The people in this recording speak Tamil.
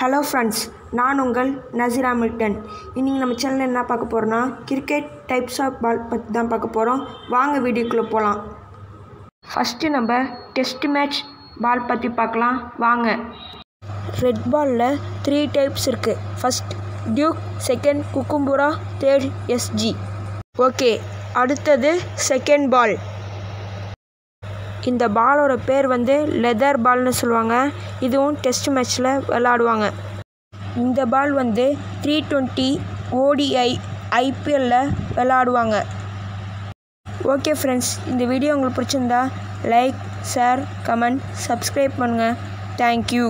ஹலோ ஃப்ரெண்ட்ஸ் நான் உங்கள் நசீரா மில்டன் இன்றைக்கி நம்ம சேனலில் என்ன பார்க்க போகிறோன்னா கிரிக்கெட் டைப்ஸ் ஆஃப் பால் பற்றி தான் பார்க்க போகிறோம் வாங்க வீடியோக்குள்ளே போகலாம் ஃபஸ்ட்டு நம்ம டெஸ்ட் மேட்ச் பால் பற்றி பார்க்கலாம். வாங்க. ரெட் பாலில் த்ரீ டைப்ஸ் இருக்குது first Duke second Kookaburra third SG okay அடுத்தது செகண்ட் பால் இந்த பாலோட பேர் வந்து லெதர் பால்னு சொல்லுவாங்க. இதுவும் டெஸ்ட் மேட்ச்சில் விளாடுவாங்க இந்த பால் வந்து த்ரீ டுவெண்ட்டி ஓடிஐ ஐபிஎல்லில் விளாடுவாங்க ஓகே ஃப்ரெண்ட்ஸ் இந்த வீடியோ உங்களுக்கு பிடிச்சிருந்தா லைக் ஷேர் கமெண்ட் சப்ஸ்கிரைப் பண்ணுங்கள் தேங்க்யூ.